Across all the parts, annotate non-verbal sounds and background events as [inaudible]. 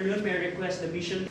May I request the vision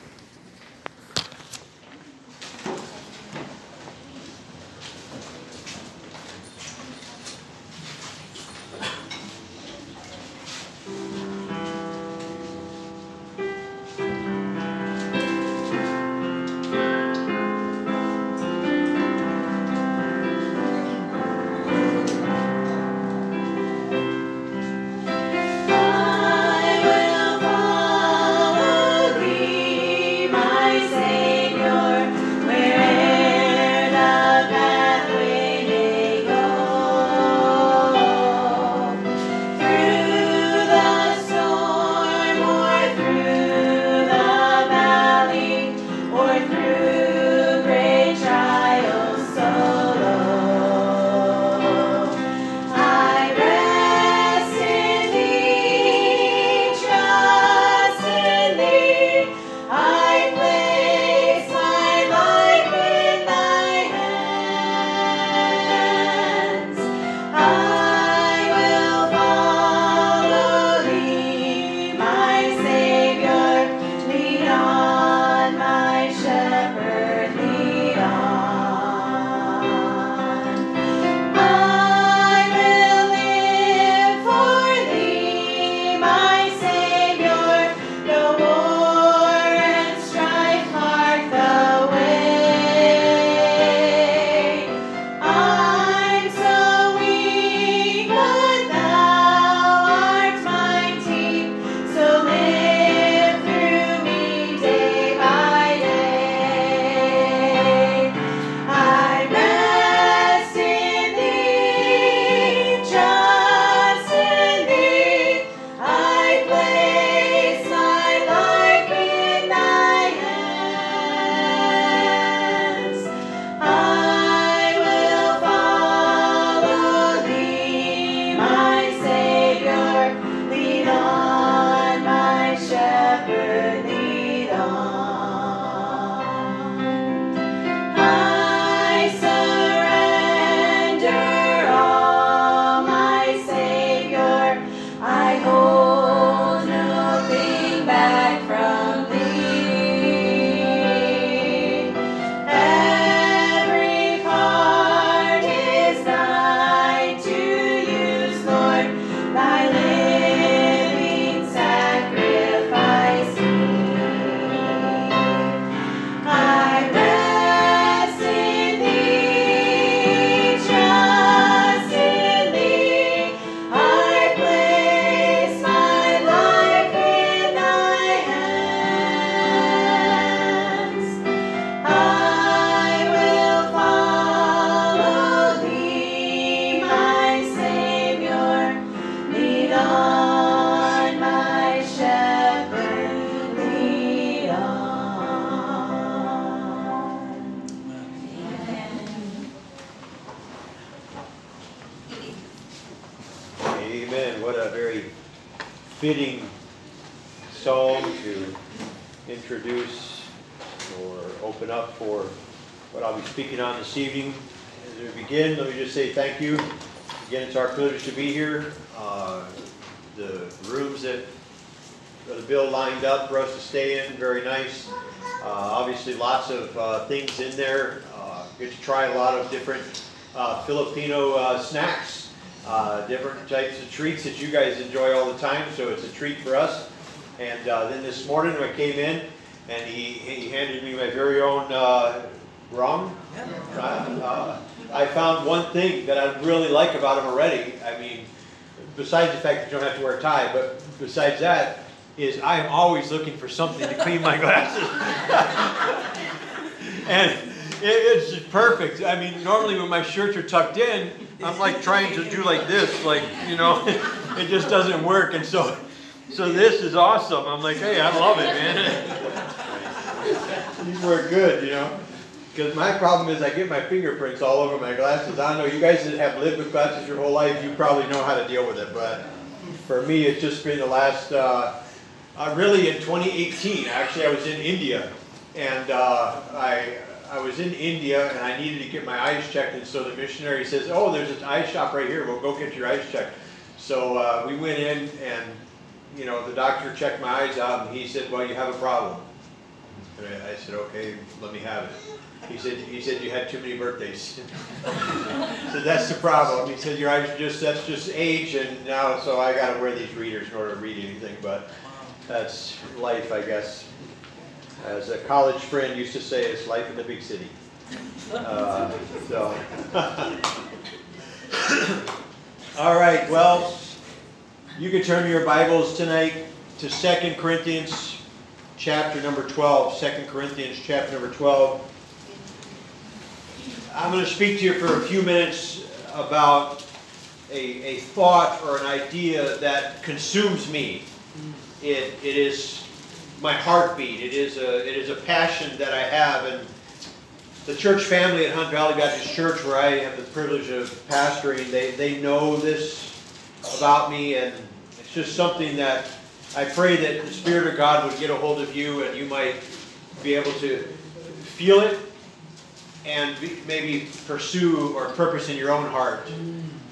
privilege to be here. Uh, the rooms that the bill lined up for us to stay in, very nice. Uh, obviously, lots of uh, things in there. Uh, get to try a lot of different uh, Filipino uh, snacks uh, different types of treats that you guys enjoy all the time, so it's a treat for us. And uh, then this morning I came in and he, he handed me my very own uh, rum. I found one thing that I really like about him already. I mean, besides the fact that you don't have to wear a tie, but besides that, is I am always looking for something to clean my glasses. [laughs] and it, it's perfect. I mean, normally when my shirts are tucked in, I'm like trying to do like this, like, you know, [laughs] it just doesn't work. And so, so this is awesome. I'm like, hey, I love it, man. [laughs] These work good, you know. Because my problem is I get my fingerprints all over my glasses. I know, you guys that have lived with glasses your whole life, you probably know how to deal with it. But for me, it's just been the last, uh, uh, really in 2018, actually I was in India. And uh, I, I was in India and I needed to get my eyes checked, and so the missionary says, "Oh, there's an eye shop right here. We'll go get your eyes checked." So uh, we went in, and you know, the doctor checked my eyes out and he said, well, you have a problem. And I said, okay, let me have it. He said, he said, you had too many birthdays. [laughs] so that's the problem. He said, your eyes are just, that's just age and now, so I gotta wear these readers in order to read anything, but that's life, I guess. As a college friend used to say, it's life in the big city. Uh, so. [laughs] All right, well, you can turn your Bibles tonight to Second Corinthians chapter number 12. 2 Corinthians chapter number 12. I'm going to speak to you for a few minutes about a, a thought or an idea that consumes me. It, it is my heartbeat. It is, a, it is a passion that I have. And the church family at Hunt Valley Baptist Church, where I have the privilege of pastoring, they, they know this about me. And it's just something that I pray that the Spirit of God would get a hold of you and you might be able to feel it and maybe pursue or purpose in your own heart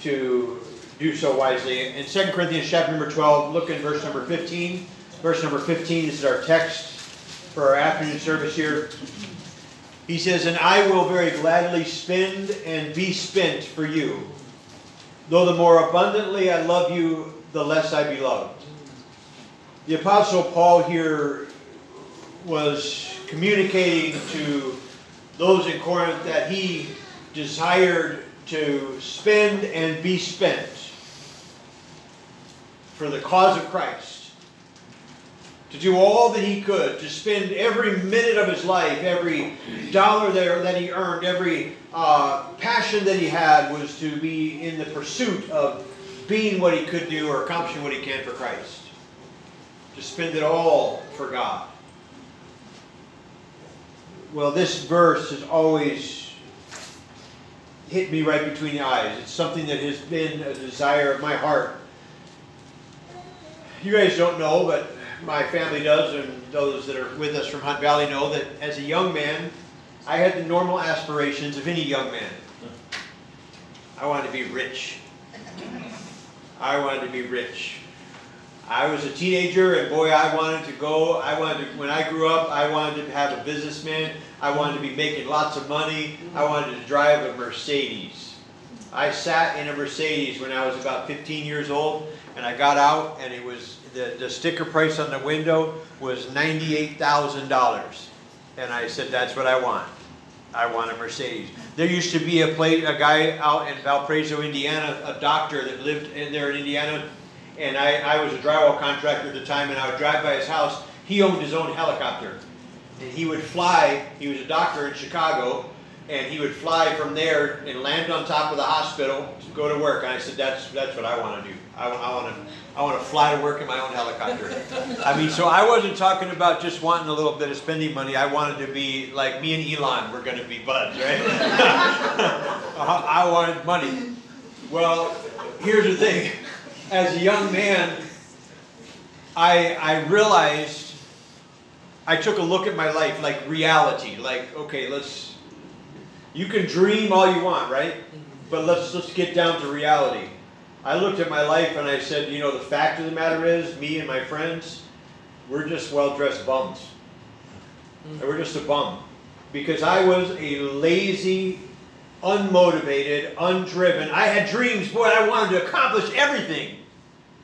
to do so wisely. In 2 Corinthians chapter number 12, look in verse number 15. Verse number 15 this is our text for our afternoon service here. He says, And I will very gladly spend and be spent for you. Though the more abundantly I love you, the less I be loved. The Apostle Paul here was communicating to those in Corinth that he desired to spend and be spent for the cause of Christ. To do all that he could, to spend every minute of his life, every dollar there that he earned, every uh, passion that he had was to be in the pursuit of being what he could do or accomplishing what he can for Christ. To spend it all for God. Well, this verse has always hit me right between the eyes. It's something that has been a desire of my heart. You guys don't know, but my family does, and those that are with us from Hunt Valley know that as a young man, I had the normal aspirations of any young man. I wanted to be rich. I wanted to be rich. I was a teenager, and boy, I wanted to go. I wanted to, when I grew up, I wanted to have a businessman. I wanted to be making lots of money. I wanted to drive a Mercedes. I sat in a Mercedes when I was about 15 years old, and I got out, and it was the, the sticker price on the window was $98,000. And I said, that's what I want. I want a Mercedes. There used to be a, play, a guy out in Valparaiso, Indiana, a doctor that lived in there in Indiana, and I, I was a drywall contractor at the time, and I would drive by his house. He owned his own helicopter, and he would fly. He was a doctor in Chicago, and he would fly from there and land on top of the hospital to go to work. And I said, "That's that's what I want to do. I, I want to I want to fly to work in my own helicopter." I mean, so I wasn't talking about just wanting a little bit of spending money. I wanted to be like me and Elon. We're going to be buds, right? [laughs] Uh-huh, I wanted money. Well, here's the thing as a young man, I, I realized, I took a look at my life, like reality, like, okay, let's, you can dream all you want, right? Mm-hmm. But let's, let's get down to reality. I looked at my life and I said, you know, the fact of the matter is, me and my friends, we're just well-dressed bums. Mm-hmm. And we're just a bum. Because I was a lazy, unmotivated, undriven. I had dreams, boy, I wanted to accomplish everything.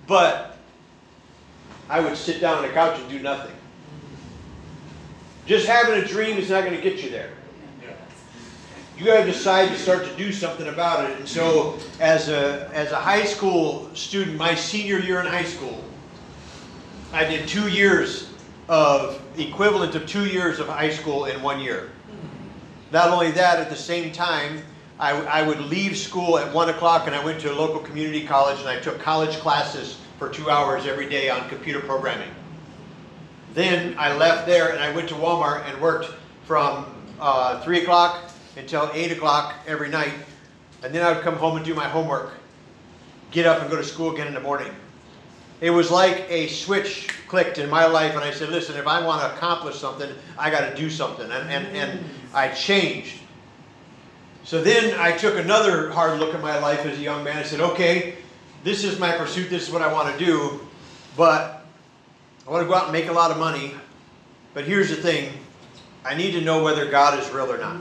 But I would sit down on the couch and do nothing. Just having a dream is not going to get you there. You got to decide to start to do something about it. And so, as a as a high school student, my senior year in high school, I did two years of equivalent of two years of high school in one year. Not only that, at the same time, I, I would leave school at 1 o'clock and I went to a local community college and I took college classes for two hours every day on computer programming. Then I left there and I went to Walmart and worked from uh, 3 o'clock until 8 o'clock every night. And then I would come home and do my homework, get up and go to school again in the morning. It was like a switch clicked in my life, and I said, listen, if I want to accomplish something, I got to do something. And, and, and I changed. So then I took another hard look at my life as a young man. I said, okay, this is my pursuit, this is what I want to do, but I want to go out and make a lot of money, but here's the thing I need to know whether God is real or not.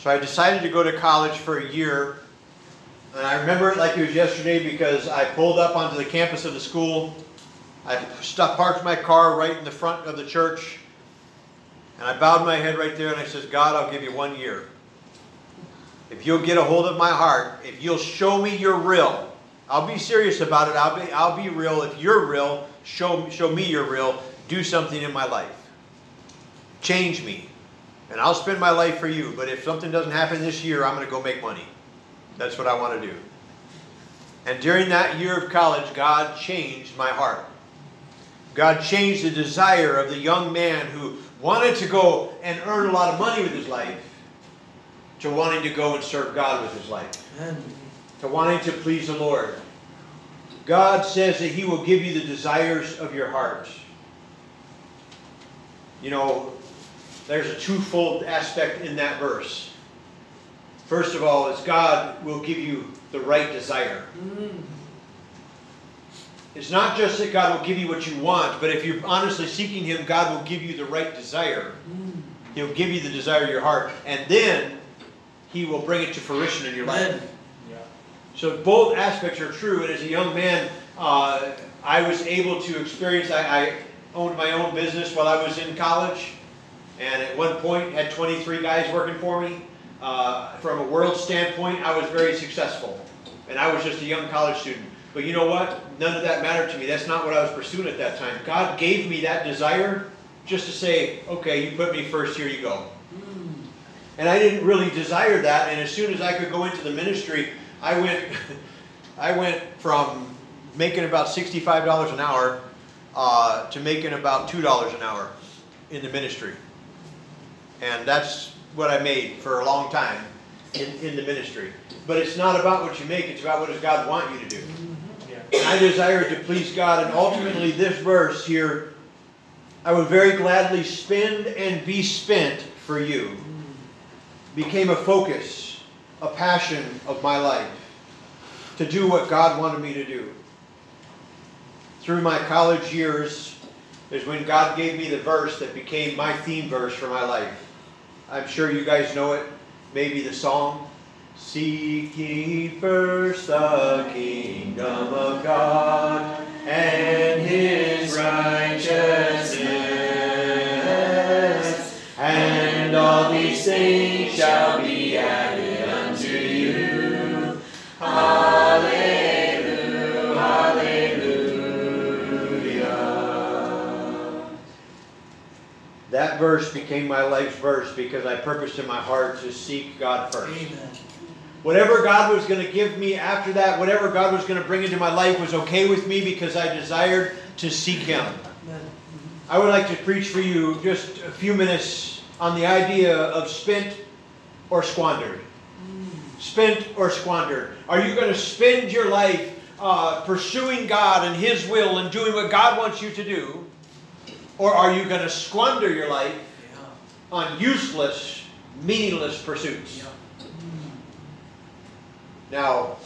So I decided to go to college for a year. And I remember it like it was yesterday because I pulled up onto the campus of the school. I parked my car right in the front of the church. And I bowed my head right there and I says, God, I'll give you one year. If you'll get a hold of my heart, if you'll show me you're real, I'll be serious about it. I'll be, I'll be real. If you're real, show, show me you're real. Do something in my life. Change me. And I'll spend my life for you. But if something doesn't happen this year, I'm going to go make money. That's what I want to do. And during that year of college, God changed my heart. God changed the desire of the young man who wanted to go and earn a lot of money with his life to wanting to go and serve God with his life. Amen. To wanting to please the Lord. God says that He will give you the desires of your heart. You know, there's a twofold aspect in that verse. First of all, is God will give you the right desire. Mm. It's not just that God will give you what you want, but if you're honestly seeking Him, God will give you the right desire. He'll give you the desire of your heart. And then He will bring it to fruition in your life. Yeah. So both aspects are true. And as a young man, uh, I was able to experience, I, I owned my own business while I was in college. And at one point had 23 guys working for me. Uh, from a world standpoint, I was very successful. And I was just a young college student. But you know what? None of that mattered to me. That's not what I was pursuing at that time. God gave me that desire just to say, okay, you put me first, here you go. Hmm. And I didn't really desire that. And as soon as I could go into the ministry, I went, [laughs] I went from making about $65 an hour uh, to making about $2 an hour in the ministry. And that's what I made for a long time in, in the ministry. But it's not about what you make, it's about what does God want you to do. I desire to please God, and ultimately this verse here, I would very gladly spend and be spent for you, became a focus, a passion of my life, to do what God wanted me to do. Through my college years is when God gave me the verse that became my theme verse for my life. I'm sure you guys know it. Maybe the song. Seek ye first the kingdom of God and his righteousness, and all these things shall be added unto you. that verse became my life's verse because I purposed in my heart to seek God first. Amen. Whatever God was going to give me after that, whatever God was going to bring into my life was okay with me because I desired to seek Him. I would like to preach for you just a few minutes on the idea of spent or squandered. Mm. Spent or squandered. Are you going to spend your life uh, pursuing God and His will and doing what God wants you to do? Or are you going to squander your life on useless, meaningless pursuits? Now,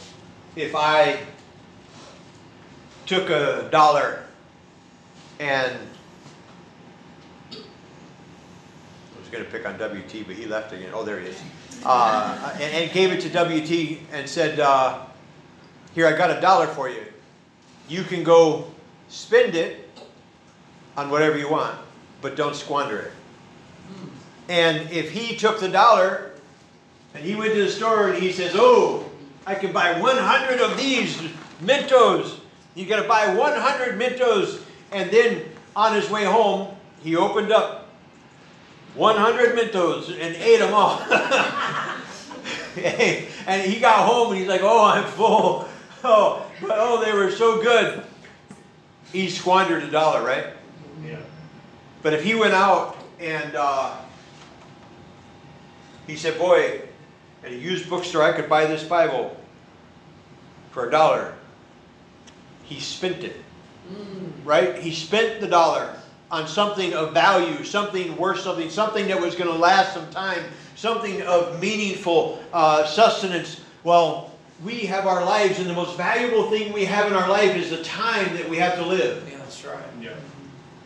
if I took a dollar and I was going to pick on WT, but he left again. Oh, there he is. Uh, and, and, gave it to WT and said, uh, Here, I got a dollar for you. You can go spend it on whatever you want, but don't squander it. And if he took the dollar and he went to the store and he says, Oh, I can buy 100 of these Mentos. You got to buy 100 Mentos. And then on his way home, he opened up 100 Mentos and ate them all. [laughs] and he got home and he's like, Oh, I'm full. [laughs] Oh, but oh, they were so good. He squandered a dollar, right? Yeah. But if he went out and uh, he said, boy, at a used bookstore, I could buy this Bible for a dollar. He spent it. Mm. Right? He spent the dollar on something of value, something worth something, something that was going to last some time, something of meaningful uh, sustenance. Well, we have our lives, and the most valuable thing we have in our life is the time that we have to live. Yeah, that's right. Yeah.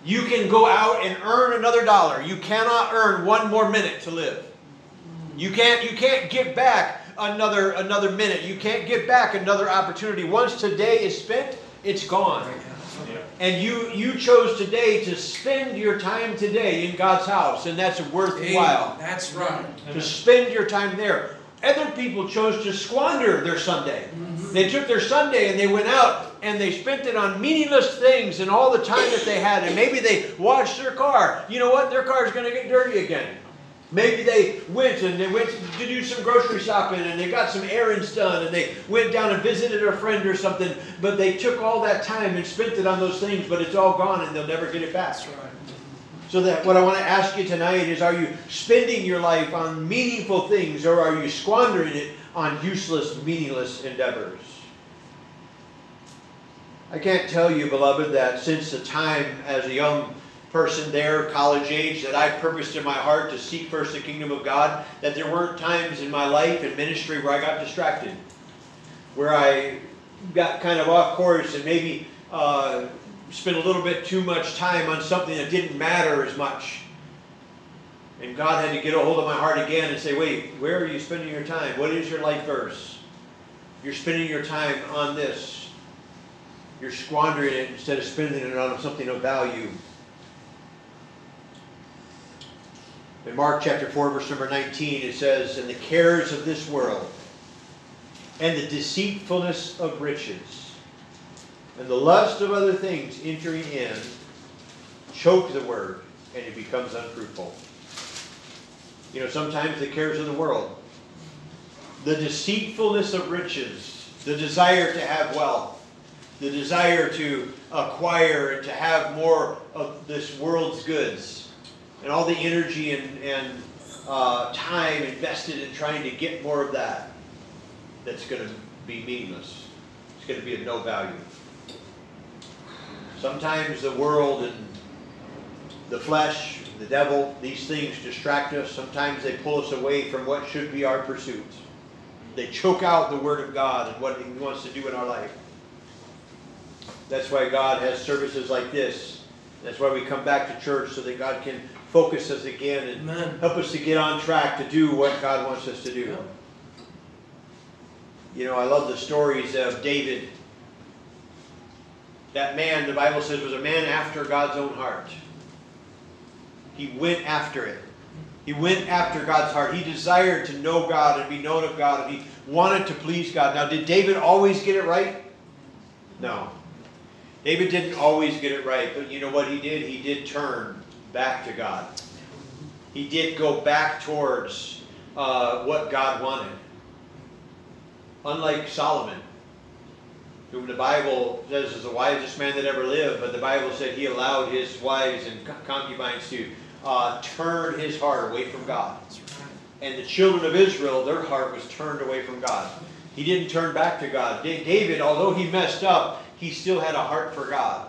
You can go out and earn another dollar. You cannot earn one more minute to live. You can't you can't get back another another minute. You can't get back another opportunity. Once today is spent, it's gone. Yeah. And you you chose today to spend your time today in God's house, and that's worthwhile. Amen. That's right. To spend your time there. Other people chose to squander their Sunday. Mm-hmm. They took their Sunday and they went out and they spent it on meaningless things and all the time that they had. And maybe they washed their car. You know what? Their car is going to get dirty again. Maybe they went and they went to do some grocery shopping and they got some errands done and they went down and visited a friend or something, but they took all that time and spent it on those things, but it's all gone and they'll never get it back. That's right. So that what I want to ask you tonight is are you spending your life on meaningful things or are you squandering it on useless, meaningless endeavors? I can't tell you, beloved, that since the time as a young person there, college age, that I purposed in my heart to seek first the kingdom of God, that there weren't times in my life and ministry where I got distracted, where I got kind of off course and maybe uh, spent a little bit too much time on something that didn't matter as much. And God had to get a hold of my heart again and say, wait, where are you spending your time? What is your life verse? You're spending your time on this. You're squandering it instead of spending it on something of value. In Mark chapter 4, verse number 19, it says, And the cares of this world, and the deceitfulness of riches, and the lust of other things entering in, choke the word, and it becomes unfruitful. You know, sometimes the cares of the world, the deceitfulness of riches, the desire to have wealth, the desire to acquire and to have more of this world's goods, and all the energy and, and uh, time invested in trying to get more of that, that's going to be meaningless. It's going to be of no value. Sometimes the world and the flesh, the devil, these things distract us. Sometimes they pull us away from what should be our pursuits. They choke out the Word of God and what He wants to do in our life. That's why God has services like this. That's why we come back to church so that God can focus us again and Amen. help us to get on track to do what God wants us to do. Yeah. You know, I love the stories of David. That man, the Bible says, was a man after God's own heart. He went after it. He went after God's heart. He desired to know God and be known of God, and he wanted to please God. Now, did David always get it right? No. David didn't always get it right, but you know what he did? He did turn back to God. He did go back towards uh, what God wanted. Unlike Solomon, whom the Bible says is the wisest man that ever lived, but the Bible said he allowed his wives and concubines to uh, turn his heart away from God. And the children of Israel, their heart was turned away from God. He didn't turn back to God. Da- David, although he messed up, he still had a heart for God.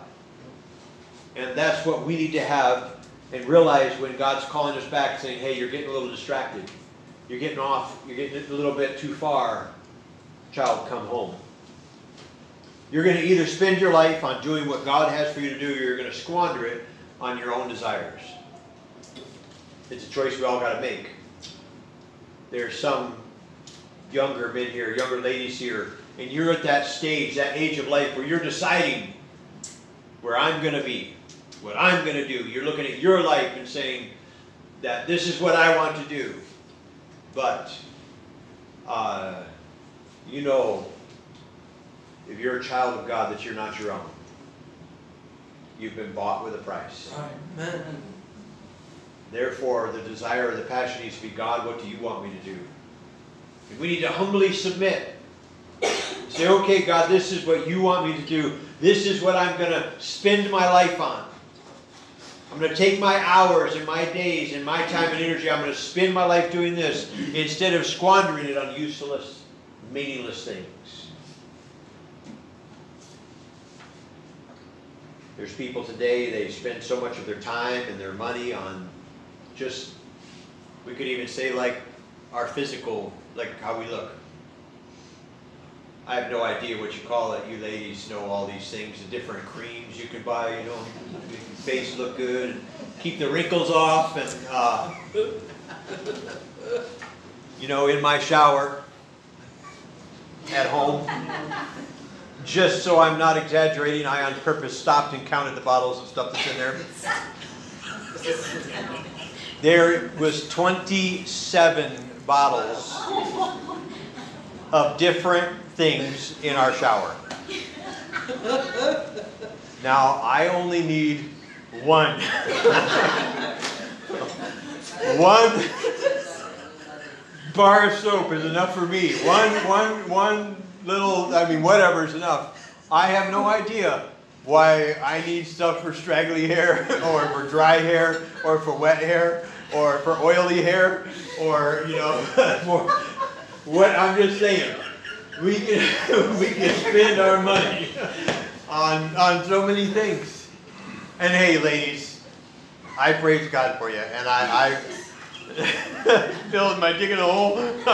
And that's what we need to have and realize when God's calling us back saying, hey, you're getting a little distracted. You're getting off. You're getting a little bit too far. Child, come home. You're going to either spend your life on doing what God has for you to do, or you're going to squander it on your own desires. It's a choice we all got to make. There's some younger men here, younger ladies here, and you're at that stage, that age of life where you're deciding where I'm going to be, what I'm going to do. You're looking at your life and saying that this is what I want to do. But, uh, you know, if you're a child of God, that you're not your own. You've been bought with a price. Amen. Therefore, the desire, the passion needs to be, God, what do you want me to do? And we need to humbly submit. Say, okay, God, this is what you want me to do. This is what I'm going to spend my life on. I'm going to take my hours and my days and my time and energy. I'm going to spend my life doing this instead of squandering it on useless, meaningless things. There's people today, they spend so much of their time and their money on just, we could even say like our physical, like how we look. I have no idea what you call it. You ladies know all these things, the different creams you can buy, you know, make your face look good, keep the wrinkles off, and uh, you know, in my shower at home. Just so I'm not exaggerating, I on purpose stopped and counted the bottles of stuff that's in there. There was 27 bottles of different things in our shower. Now, I only need one. one bar of soap is enough for me. One, one, one little, I mean, whatever is enough. I have no idea why I need stuff for straggly hair, [laughs] or for dry hair, or for wet hair, or for oily hair, or, you know, [laughs] for what I'm just saying. We can, [laughs] we can spend our money on, on so many things. And hey, ladies, I praise God for you, and I, I am I digging a hole? [laughs]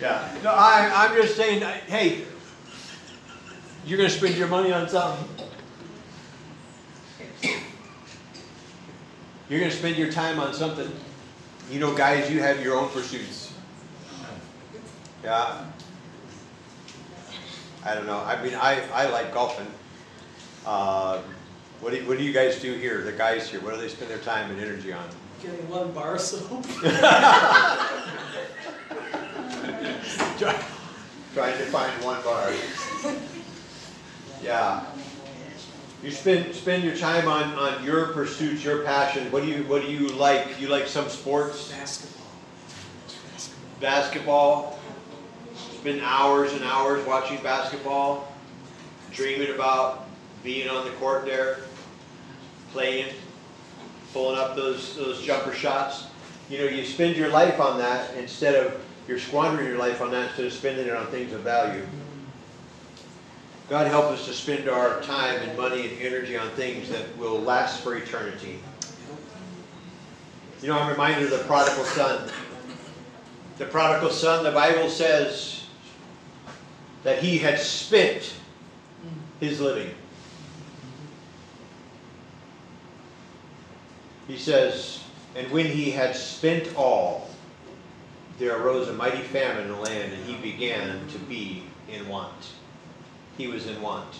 yeah. No, I, I'm just saying, hey, you're going to spend your money on something. You're going to spend your time on something. You know, guys, you have your own pursuits. Yeah. I don't know. I mean, I, I like golfing. Uh, what, do, what do you guys do here, the guys here? What do they spend their time and energy on? Getting one bar soap. [laughs] Trying to find one bar. Yeah. You spend spend your time on, on your pursuits, your passion. What do you what do you like? You like some sports? Basketball. Basketball. Basketball. Spend hours and hours watching basketball, dreaming about being on the court there, playing, pulling up those those jumper shots. You know, you spend your life on that instead of you're squandering your life on that instead of spending it on things of value. God help us to spend our time and money and energy on things that will last for eternity. You know, I'm reminded of the prodigal son. The prodigal son, the Bible says that he had spent mm. his living. He says, and when he had spent all, there arose a mighty famine in the land, and he began to be in want he was in want.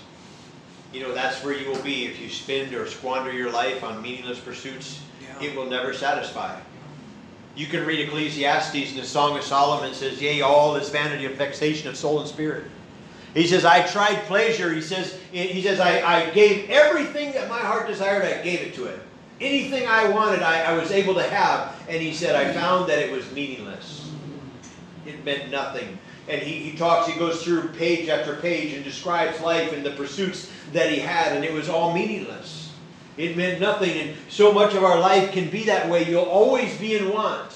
You know, that's where you will be if you spend or squander your life on meaningless pursuits. Yeah. It will never satisfy. You can read Ecclesiastes and the Song of Solomon says, Yea, all is vanity of vexation of soul and spirit. He says, I tried pleasure. He says, he says I, I gave everything that my heart desired, I gave it to it. Anything I wanted, I, I was able to have. And he said, I found that it was meaningless. It meant nothing and he, he talks, he goes through page after page and describes life and the pursuits that he had, and it was all meaningless. It meant nothing, and so much of our life can be that way. You'll always be in want.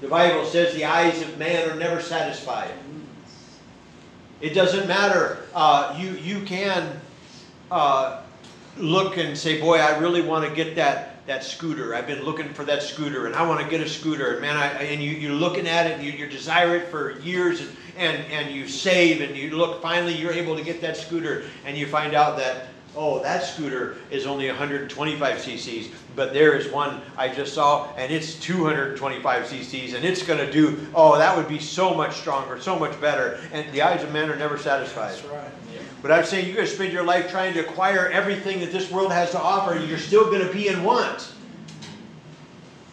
The Bible says the eyes of man are never satisfied. It doesn't matter. Uh, you, you can uh, look and say, boy, I really want to get that that scooter. I've been looking for that scooter, and I want to get a scooter. And man, I, and you, you're looking at it, and you, you desire it for years, and, and, and you save, and you look, finally you're able to get that scooter, and you find out that, oh, that scooter is only 125 cc's, but there is one I just saw, and it's 225 cc's, and it's going to do, oh, that would be so much stronger, so much better. And the eyes of men are never satisfied. That's right. But I'm saying you're going to spend your life trying to acquire everything that this world has to offer, and you're still going to be in want.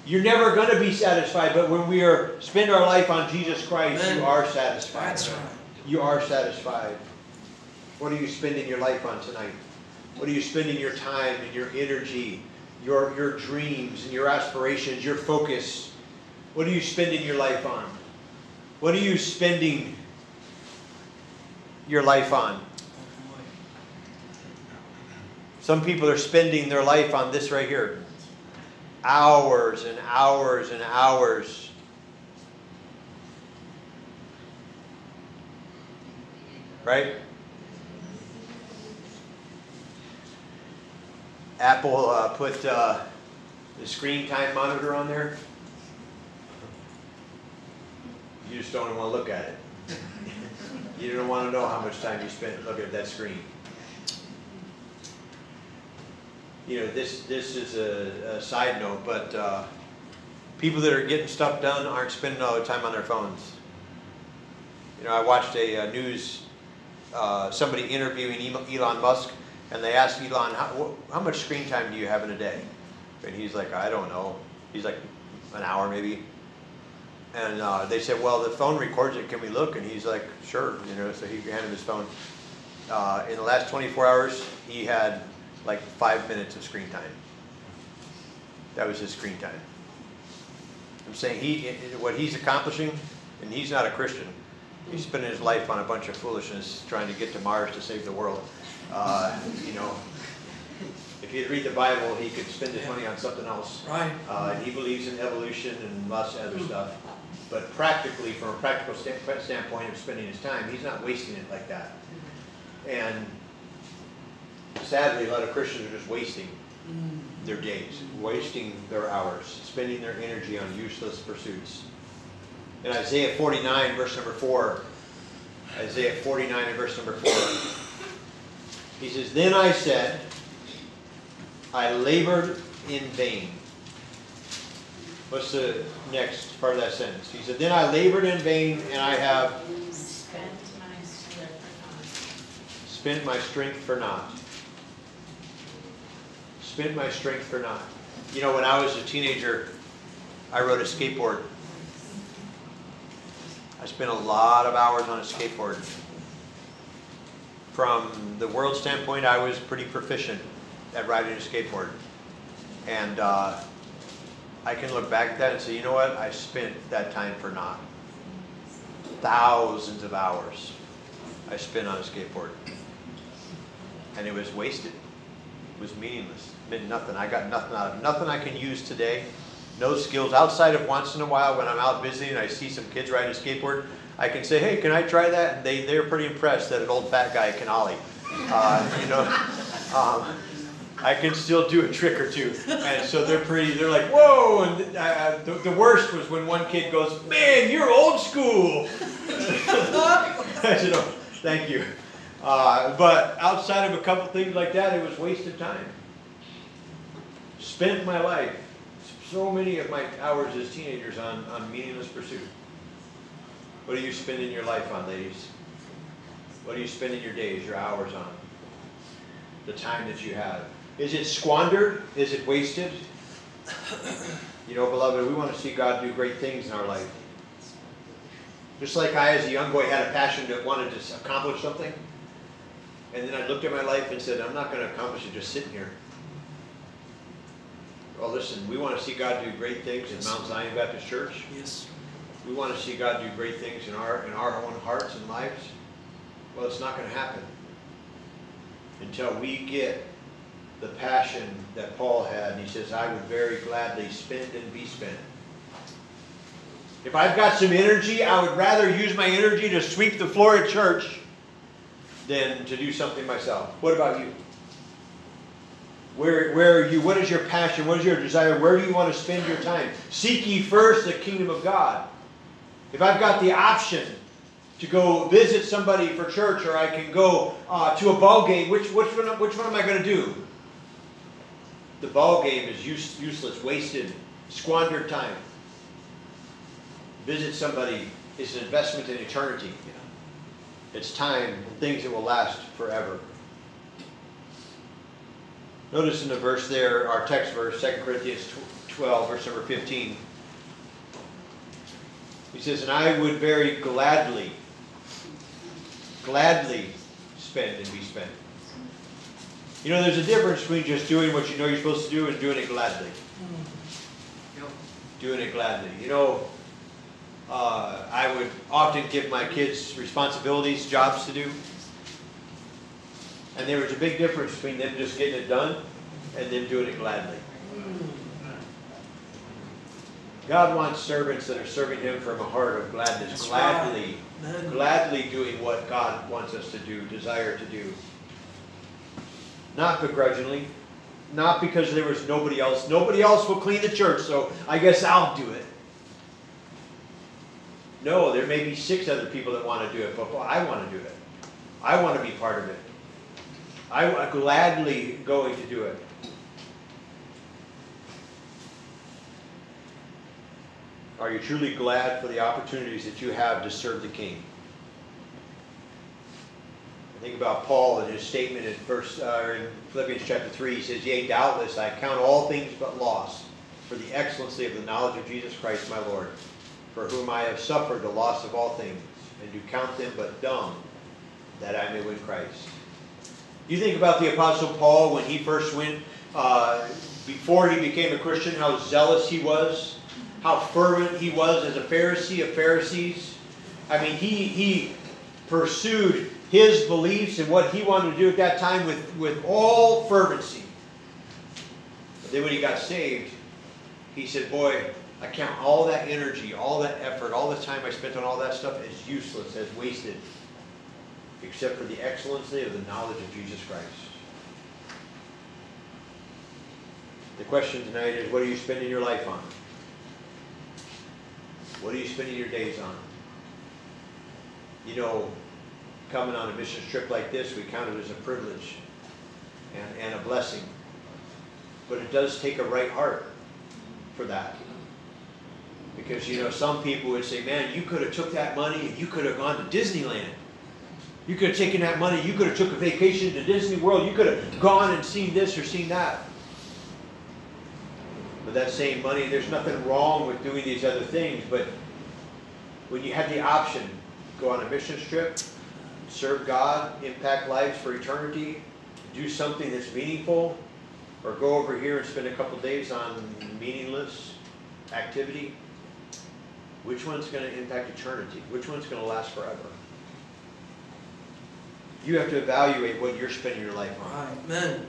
You're never going to be satisfied, but when we are spend our life on Jesus Christ, Amen. you are satisfied. That's right. You are satisfied. What are you spending your life on tonight? What are you spending your time and your energy, your, your dreams and your aspirations, your focus? What are you spending your life on? What are you spending your life on? Some people are spending their life on this right here. Hours and hours and hours. Right? Apple uh, put uh, the screen time monitor on there. You just don't want to look at it. You don't want to know how much time you spent looking at that screen. You know, this, this is a, a side note, but uh, people that are getting stuff done aren't spending all their time on their phones. You know, I watched a, a news, uh, somebody interviewing Elon Musk, and they asked Elon, how, how much screen time do you have in a day? And he's like, I don't know. He's like, an hour maybe. And uh, they said, well, the phone records it. Can we look? And he's like, sure. You know, so he handed his phone. Uh, in the last 24 hours, he had like five minutes of screen time. That was his screen time. I'm saying he, what he's accomplishing, and he's not a Christian. He's spending his life on a bunch of foolishness trying to get to Mars to save the world. Uh, you know, if he'd read the Bible, he could spend his money on something else. Right. Uh, he believes in evolution and lots of other stuff. But practically, from a practical standpoint of spending his time, he's not wasting it like that. And sadly, a lot of Christians are just wasting their days, wasting their hours, spending their energy on useless pursuits. In Isaiah 49, verse number 4, Isaiah 49 and verse number 4, he says, Then I said, I labored in vain. What's the next part of that sentence? He said, Then I labored in vain and I have spent my strength for naught. Spent my strength for naught. Spent my strength for naught. You know, when I was a teenager, I rode a skateboard. I spent a lot of hours on a skateboard. From the world standpoint, I was pretty proficient at riding a skateboard. And uh, I can look back at that and say, you know what? I spent that time for naught. Thousands of hours I spent on a skateboard. And it was wasted. It was meaningless. It meant nothing. I got nothing out of it. Nothing I can use today. No skills outside of once in a while when I'm out visiting and I see some kids riding a skateboard. I can say, hey, can I try that? And they, they're pretty impressed that an old fat guy can ollie. Uh, you know, um, I can still do a trick or two. And so they're pretty, they're like, whoa. And the, the, worst was when one kid goes, man, you're old school. I said, oh, thank you. Uh, but outside of a couple things like that, it was wasted time. Spent my life, so many of my hours as teenagers on, on meaningless pursuit. What are you spending your life on, ladies? What are you spending your days, your hours on? The time that you have. Is it squandered? Is it wasted? You know, beloved, we want to see God do great things in our life. Just like I, as a young boy, had a passion that wanted to accomplish something. And then I looked at my life and said, I'm not going to accomplish it just sitting here. Well, listen, we want to see God do great things in Mount Zion Baptist Church. Yes. We want to see God do great things in our in our own hearts and lives. Well, it's not going to happen until we get the passion that Paul had. And he says, I would very gladly spend and be spent. If I've got some energy, I would rather use my energy to sweep the floor at church than to do something myself. What about you? Where, where are you? What is your passion? What is your desire? Where do you want to spend your time? Seek ye first the kingdom of God. If I've got the option to go visit somebody for church or I can go uh, to a ball game, which, which, one, which one am I going to do? The ball game is use, useless, wasted, squandered time. Visit somebody is an investment in eternity. You know? It's time and things that will last forever. Notice in the verse there, our text verse, 2 Corinthians 12, verse number 15. He says, And I would very gladly, gladly spend and be spent. You know, there's a difference between just doing what you know you're supposed to do and doing it gladly. Doing it gladly. You know, uh, I would often give my kids responsibilities, jobs to do. And there was a big difference between them just getting it done and them doing it gladly. God wants servants that are serving Him from a heart of gladness, That's gladly, right. gladly doing what God wants us to do, desire to do. Not begrudgingly, not because there was nobody else. Nobody else will clean the church, so I guess I'll do it. No, there may be six other people that want to do it, but I want to do it. I want to be part of it. I'm gladly going to do it. Are you truly glad for the opportunities that you have to serve the King? Think about Paul and his statement in first, uh, in Philippians chapter three. He says, "Yea, doubtless I count all things but loss for the excellency of the knowledge of Jesus Christ my Lord, for whom I have suffered the loss of all things, and do count them but dung, that I may win Christ." You think about the Apostle Paul when he first went, uh, before he became a Christian, how zealous he was, how fervent he was as a Pharisee of Pharisees. I mean, he, he pursued his beliefs and what he wanted to do at that time with, with all fervency. But then when he got saved, he said, Boy, I count all that energy, all that effort, all the time I spent on all that stuff as useless, as wasted, except for the excellency of the knowledge of Jesus Christ. The question tonight is what are you spending your life on? What are you spending your days on? You know, coming on a mission trip like this, we count it as a privilege and, and a blessing. But it does take a right heart for that. Because, you know, some people would say, man, you could have took that money and you could have gone to Disneyland. You could have taken that money, you could have took a vacation to Disney World, you could have gone and seen this or seen that. But that same money, there's nothing wrong with doing these other things, but when you have the option, go on a mission trip, serve God, impact lives for eternity, do something that's meaningful, or go over here and spend a couple days on meaningless activity, which one's going to impact eternity? Which one's going to last forever? You have to evaluate what you're spending your life on. Amen.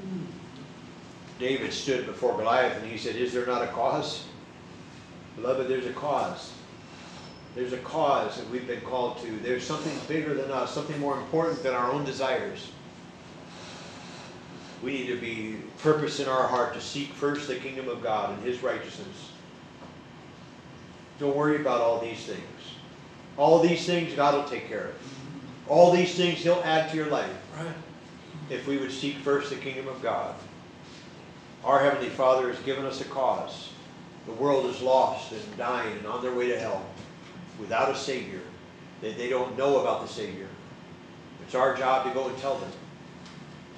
Hmm. David stood before Goliath and he said, Is there not a cause? Beloved, there's a cause. There's a cause that we've been called to. There's something bigger than us, something more important than our own desires. We need to be purpose in our heart to seek first the kingdom of God and his righteousness. Don't worry about all these things. All these things God will take care of. All these things he'll add to your life Right. if we would seek first the kingdom of God. Our Heavenly Father has given us a cause. The world is lost and dying and on their way to hell without a Savior. They, they don't know about the Savior. It's our job to go and tell them,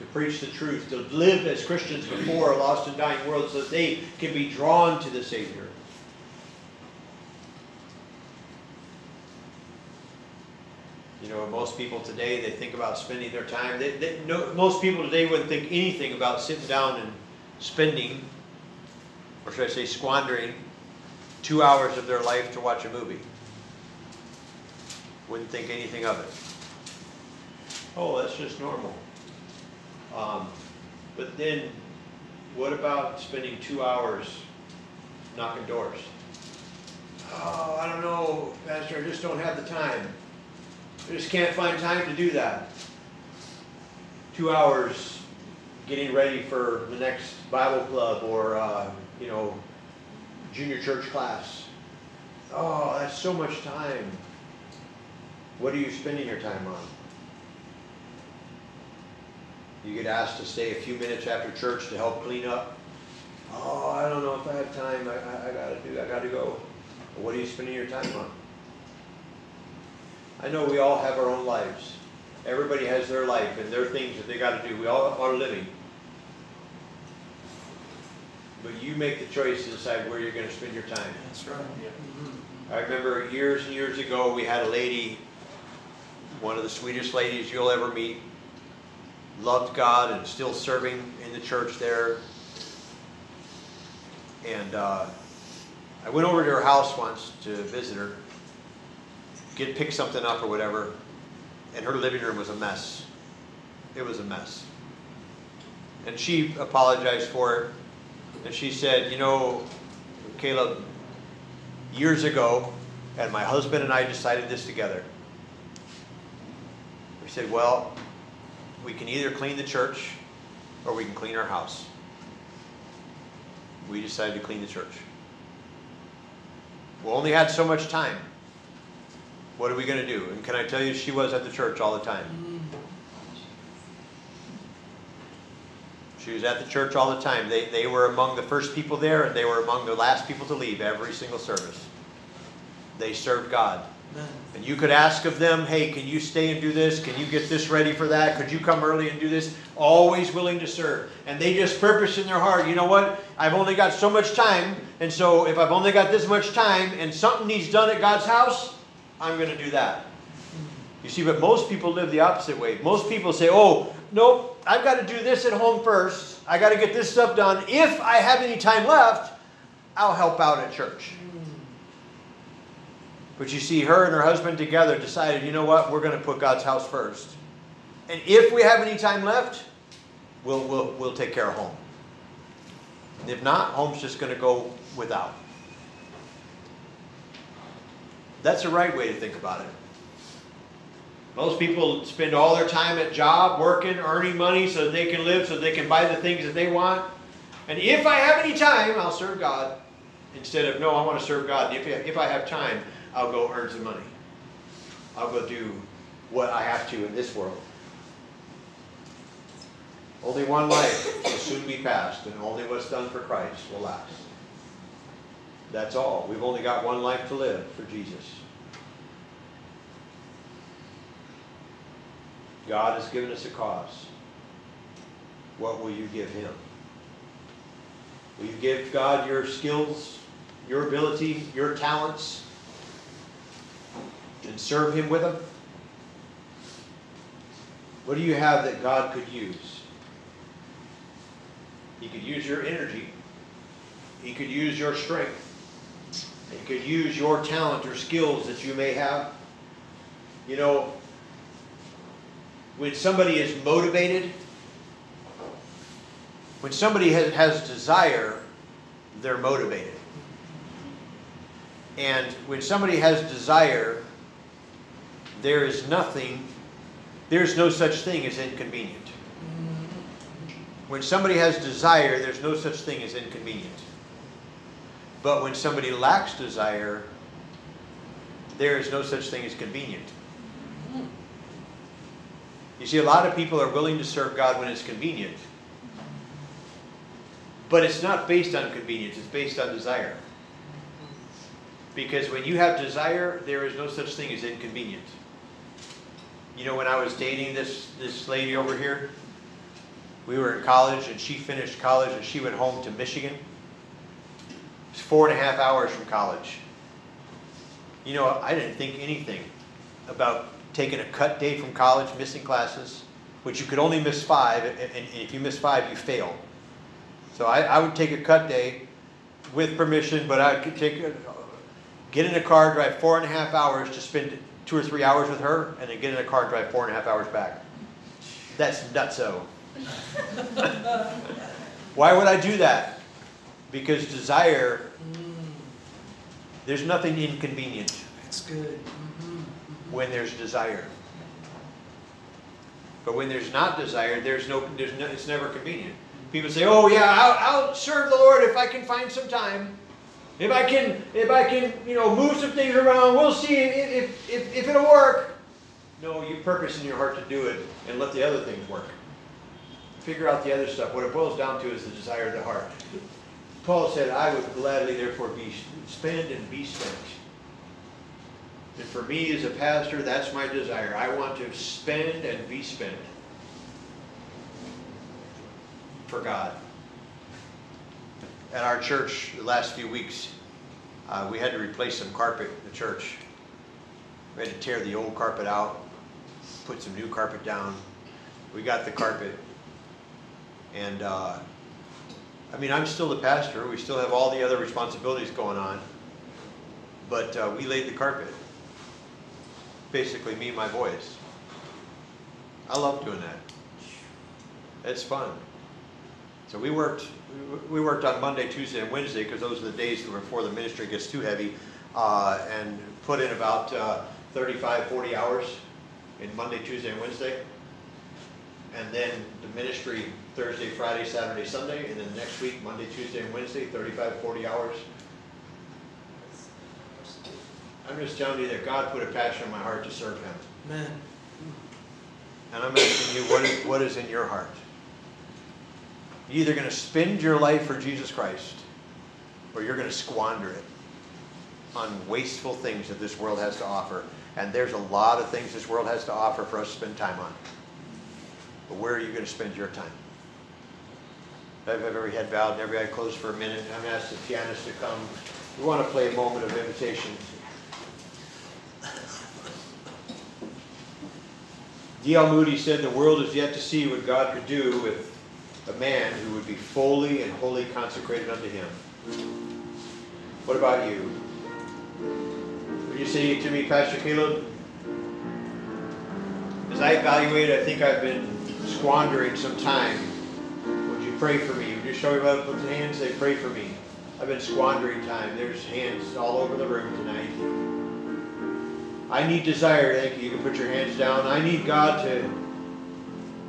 to preach the truth, to live as Christians before a lost and dying world so that they can be drawn to the Savior. You know, most people today, they think about spending their time. They, they, no, most people today wouldn't think anything about sitting down and spending, or should I say squandering, two hours of their life to watch a movie. Wouldn't think anything of it. Oh, that's just normal. Um, but then, what about spending two hours knocking doors? Oh, I don't know, Pastor, I just don't have the time. I just can't find time to do that. Two hours getting ready for the next Bible club or, uh, you know, junior church class. Oh, that's so much time. What are you spending your time on? You get asked to stay a few minutes after church to help clean up. Oh, I don't know if I have time. I, I, I gotta do. I gotta go. What are you spending your time on? I know we all have our own lives. Everybody has their life and their things that they got to do. We all are living. But you make the choice to decide where you're going to spend your time. That's right. Mhm. I remember years and years ago, we had a lady, one of the sweetest ladies you'll ever meet, loved God and still serving in the church there. And uh, I went over to her house once to visit her, get pick something up or whatever, and her living room was a mess. It was a mess. And she apologized for it, and she said, "You know, Caleb, years ago, and my husband and I decided this together. We said, well, we can either clean the church or we can clean our house. We decided to clean the church. We only had so much time. What are we going to do? And can I tell you, she was at the church all the time. She was at the church all the time. They, they were among the first people there, and they were among the last people to leave every single service. They served God. And you could ask of them, hey, can you stay and do this? Can you get this ready for that? Could you come early and do this? Always willing to serve. And they just purpose in their heart, you know what? I've only got so much time, and so if I've only got this much time and something needs done at God's house, I'm going to do that. You see, but most people live the opposite way. Most people say, oh, nope, I've got to do this at home first. I got to get this stuff done. If I have any time left, I'll help out at church. But you see, her and her husband together decided, you know what, we're going to put God's house first. And if we have any time left, we'll, we'll, we'll take care of home. And if not, home's just going to go without. That's the right way to think about it. Most people spend all their time at job, working, earning money so that they can live, so they can buy the things that they want. And if I have any time, I'll serve God. Instead of, no, I want to serve God. If, if I have time, I'll go earn some money. I'll go do what I have to in this world. Only one life will soon be passed, and only what's done for Christ will last. That's all. We've only got one life to live for Jesus. God has given us a cause. What will you give Him? Will you give God your skills, your ability, your talents, and serve Him with them? What do you have that God could use? He could use your energy. He could use your strength. He could use your talent or skills that you may have. You know, when somebody is motivated, when somebody has, has desire, they're motivated. And when somebody has desire, there is nothing, there's no such thing as inconvenient. When somebody has desire, there's no such thing as inconvenient. But when somebody lacks desire, there is no such thing as convenient. You see, a lot of people are willing to serve God when it's convenient. But it's not based on convenience, it's based on desire. Because when you have desire, there is no such thing as inconvenient. You know, when I was dating this, this lady over here, we were in college and she finished college and she went home to Michigan. It's four and a half hours from college. You know, I didn't think anything about taking a cut day from college, missing classes, which you could only miss five, and, and if you miss five, you fail. So I, I, would take a cut day with permission, but I could take a, get in a car, drive four and a half hours to spend two or three hours with her, and then get in a car, and drive four and a half hours back. That's nutso. [laughs] Why would I do that? Because desire, there's nothing inconvenient. That's good. When there's desire. But when there's not desire, there's no, there's no, it's never convenient. People say, "Oh yeah, I'll, I'll serve the Lord if I can find some time. If I can, if I can, you know, move some things around. We'll see if, if, if it'll work." No, you purpose in your heart to do it and let the other things work. Figure out the other stuff. What it boils down to is the desire of the heart. Paul said, I would gladly therefore be spend and be spent. And for me as a pastor, that's my desire. I want to spend and be spent for God. At our church, the last few weeks, uh, we had to replace some carpet in the church. We had to tear the old carpet out, put some new carpet down. We got the carpet. And uh, I mean, I'm still the pastor. We still have all the other responsibilities going on. But uh, we laid the carpet. Basically, me my voice. I love doing that. It's fun. So we worked. We worked on Monday, Tuesday, and Wednesday because those are the days before the ministry gets too heavy, uh, and put in about uh, 35, 40 hours in Monday, Tuesday, and Wednesday. And then the ministry Thursday, Friday, Saturday, Sunday, and then next week, Monday, Tuesday, and Wednesday, 35, 40 hours. I'm just telling you that God put a passion in my heart to serve Him. Amen. And I'm asking you, what is, what is in your heart? You're either going to spend your life for Jesus Christ, or you're going to squander it on wasteful things that this world has to offer. And there's a lot of things this world has to offer for us to spend time on. But where are you going to spend your time? I have every head bowed and every eye closed for a minute. I'm going to ask the pianist to come. We want to play a moment of invitation. D.L. Moody said, The world is yet to see what God could do with a man who would be fully and wholly consecrated unto Him. What about you? Would you say to me, Pastor Caleb? As I evaluate, I think I've been squandering some time. Would you pray for me? Would you show me about put hands? Say, pray for me. I've been squandering time. There's hands all over the room tonight. I need desire. Thank you. You can put your hands down. I need God to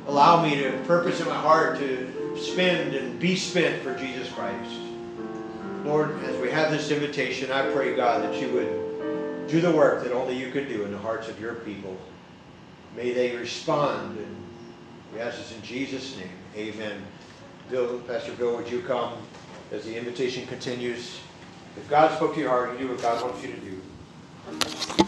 allow me to purpose in my heart to spend and be spent for Jesus Christ. Lord, as we have this invitation, I pray, God, that you would do the work that only you could do in the hearts of your people. May they respond. And we ask this in Jesus' name. Amen. Bill, Pastor Bill, would you come as the invitation continues? If God spoke to your heart, you do what God wants you to do.